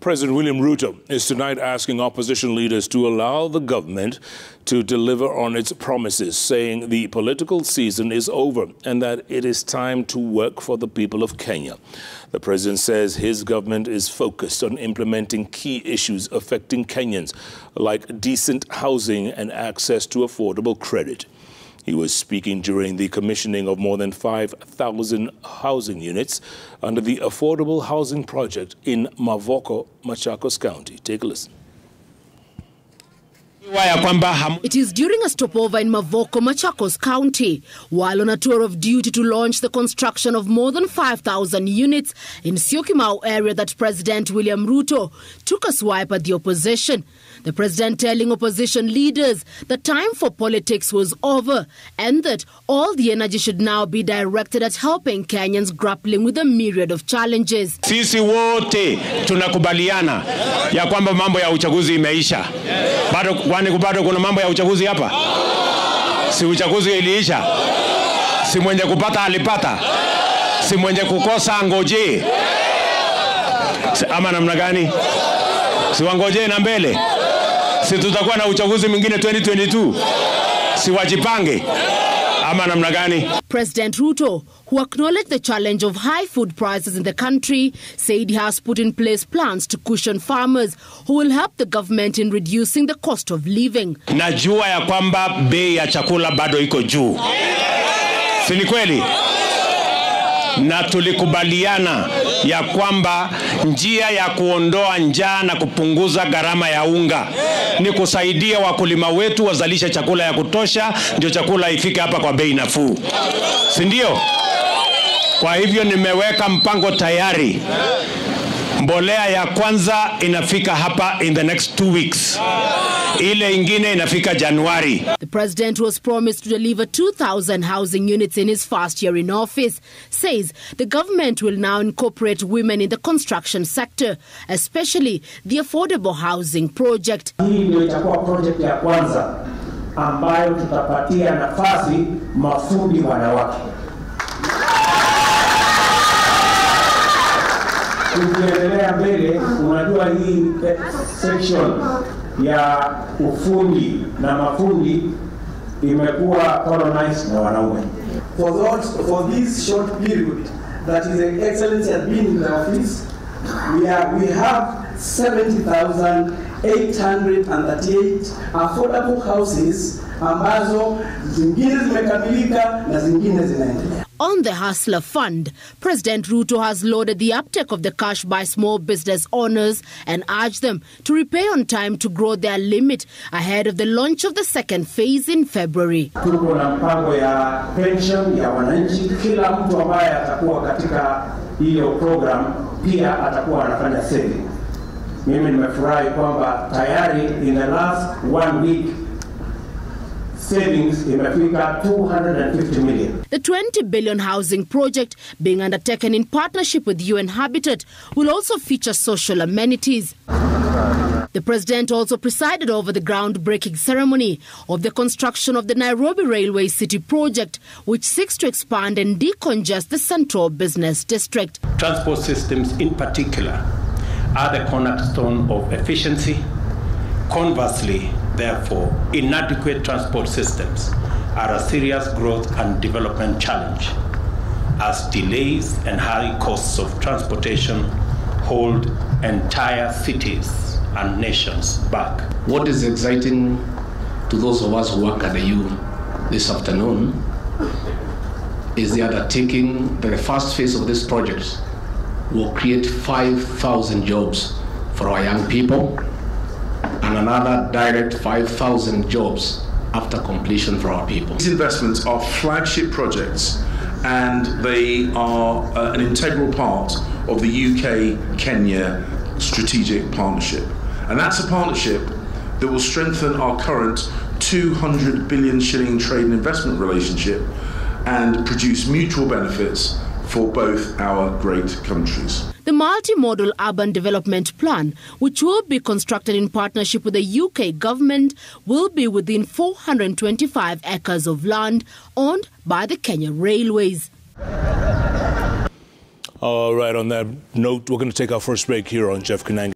President William Ruto is tonight asking opposition leaders to allow the government to deliver on its promises, saying the political season is over and that it is time to work for the people of Kenya. The president says his government is focused on implementing key issues affecting Kenyans, like decent housing and access to affordable credit. He was speaking during the commissioning of more than 5,000 housing units under the Affordable Housing Project in Mavoko, Machakos County. Take a listen. It is during a stopover in Mavoko, Machakos County, while on a tour of duty to launch the construction of more than 5,000 units in siokimau area that President William Ruto took a swipe at the opposition. The president telling opposition leaders the time for politics was over and that all the energy should now be directed at helping Kenyans grappling with a myriad of challenges. Sisi wote tunakubaliana ya kwamba mambo ya uchaguzi imeisha. Bado kwani bado kuna mambo ya uchaguzi hapa? Si uchaguzi iliisha? Si mwenye kupata alipata? Si mwenye kukosa ngoje? Ama namna gani? Si wangojee na mbele? Si tutakuwa na uchaguzi mwingine 2022? Si wajipange ama namna gani? President Ruto, who acknowledged the challenge of high food prices in the country, said he has put in place plans to cushion farmers who will help the government in reducing the cost of living. Najua ya kwamba bei ya chakula bado iko juu, si ni kweli? Na tulikubaliana ya kwamba njia ya kuondoa njaa na kupunguza gharama ya unga ni kusaidia wakulima wetu wazalishe chakula ya kutosha, ndio chakula ifike hapa kwa bei nafuu, si ndio? Kwa hivyo nimeweka mpango tayari. Mbolea ya kwanza inafika hapa in the next two weeks, ile ingine inafika Januari. The president was promised to deliver 2,000 housing units in his first year in office. Says the government will now incorporate women in the construction sector, especially the affordable housing project. Hii ndio itakuwa project ya kwanza ambayo tutapatia nafasi mafundi wanawake. Tukiendelea mbele, unajua hii section ya ufundi na mafundi imekuwa colonized na wanaume. For, those, for this short period that His Excellency has been in the office, we, have we have 70,838 affordable houses ambazo zingine zimekamilika na zingine zinaendelea. On the Hustler Fund, President Ruto has lauded the uptake of the cash by small business owners and urged them to repay on time to grow their limit ahead of the launch of the second phase in February. Tuko na mpango ya pension ya wananchi. Kila mtu ambaye atakuwa katika hiyo program pia atakuwa anafanya saving. Mimi nimefurahi kwamba tayari in the last one week savings imefika 250 million. The 20 billion housing project being undertaken in partnership with UN Habitat will also feature social amenities. The president also presided over the groundbreaking ceremony of the construction of the Nairobi Railway City project, which seeks to expand and decongest the central business district. Transport systems, in particular, are the cornerstone of efficiency. Conversely, therefore, inadequate transport systems are a serious growth and development challenge, as delays and high costs of transportation hold entire cities and nations back. What is exciting to those of us who work at the U this afternoon is the undertaking the first phase of this project will create 5,000 jobs for our young people and another direct 5,000 jobs after completion for our people. These investments are flagship projects and they are uh, an integral part of the UK Kenya strategic partnership. And that's a partnership that will strengthen our current 200 billion shilling trade and investment relationship and produce mutual benefits for both our great countries. The multi-modal urban development plan, which will be constructed in partnership with the UK government, will be within 425 acres of land owned by the Kenya Railways. All right, on that note, we're going to take our first break here on Jeff Koinange.